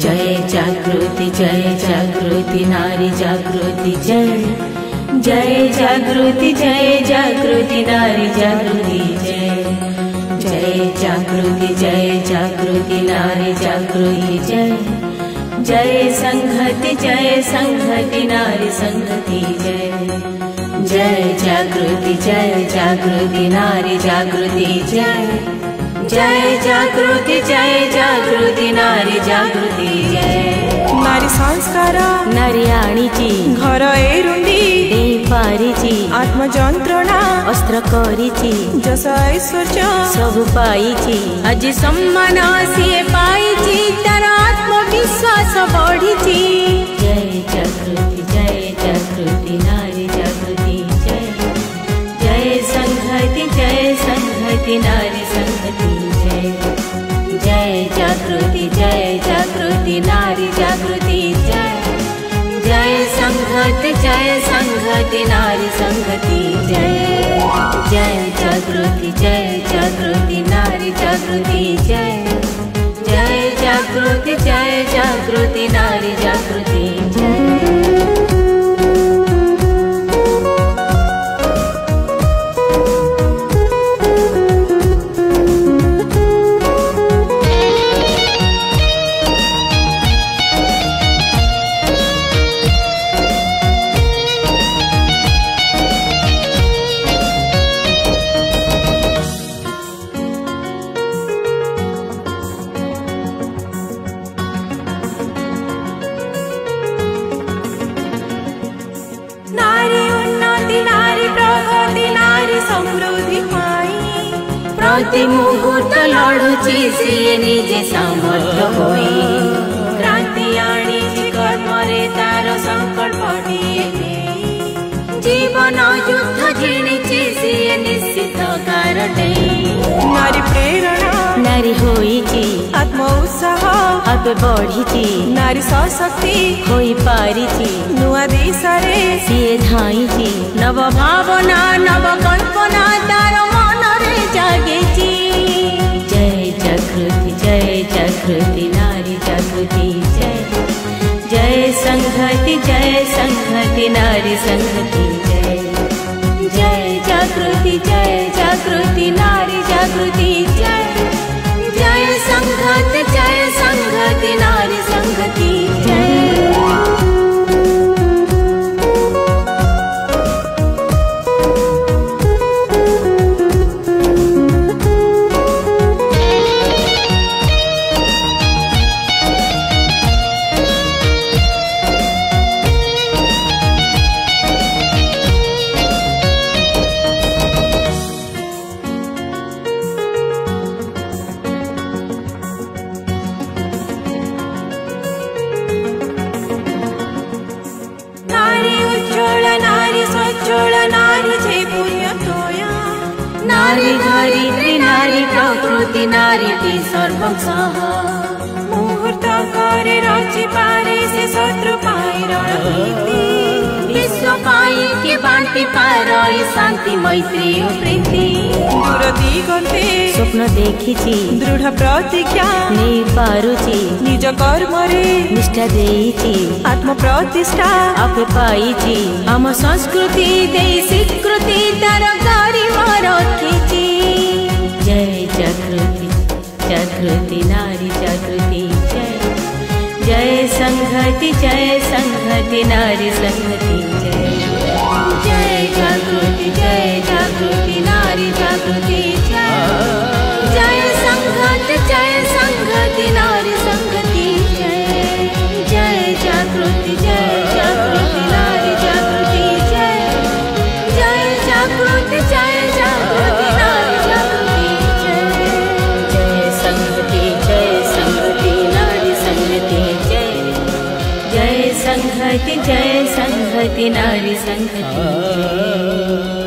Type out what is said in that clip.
जय जागृति जय जागृति, नारी जागृति, जय। जय जागृति जय जागृति, नारी जागृति, जय। जय जागृति जय जागृति, नारी जागृति, जय। जय संहति जय संहति नारी संहति जय। जय जागृति जय जागृति, नारी जागृति, जय। जय जागृति, जय नारी संस्कार नारी आनी घर ए रुंडी पारी आत्म जंत्रणा अस्त्र करी जस ऐश्वर्य सब पाई आज सम्मान सी पाई तार आत्मविश्वास बढ़ी संगति जय। जय जागृति जागृति नारी जागृति, जय। जय संघत, जय संघति, नारी संघति, जय। जय जागृति जय जागृति, नारी जागृति, जय। जय जागृति ପ୍ରତି ମୁହୂର୍ତ୍ତ ଲଢୁଛି ସିଏ ନିଜେ ସାମର୍ଥ୍ୟ ହୋଇ କ୍ରାନ୍ତି ଆଣିଛି କର୍ମରେ ତାର ସଂକଳ୍ପଟିଏ ନେଇ ଜୀବନ ଯୁଦ୍ଧ ଜିଣିଛି ସିଏ ନିଶ୍ଚିତ କାରଟେଇ ନାରୀ ପ୍ରେରଣା ନାରୀ ହୋଇଛି ଆତ୍ମ ଉତ୍ସାହ ଆପେ ବଢିଛି ନାରୀ ସଶକ୍ତି ହୋଇପାରିଛି ନୂଆ ଦିଶାରେ ସିଏ ଧାଇଁଛି ନବ ଭାବନା ନବ କଳ୍ପନା ତାର जागेची। जय चक्रति जय च नारी जग जय। जय सङ्गति जय सङ्गति नारी सङ्गति শান্তি নারীটি সর্বংশ মুহূর্ত করে রচি পারে সে শত্রু পাই রীতি বিশ্ব পাই কে বান্তি পার শান্তি মৈত্রী ও প্রীতি দূর দিগন্তে স্বপ্ন দেখিছি দৃঢ় প্রতিজ্ঞা নেই পারুছি নিজ কর্মরে নিষ্ঠা দেইছি আত্ম প্রতিষ্ঠা আপে পাইছি আম সংস্কৃতি দেই স্বীকৃতি তার গরিমা রক্ষিছি ଜୟ ସଂହତି ଜୟ ସଂହତି ନାରୀ ସଂହତି ଜୟ ଜୟ ଜାଗୃତି ଜୟ ଜାଗୃତି ନାରୀ ଜାଗୃତି ଜୟ जय। जय संघति नारी संगति। जय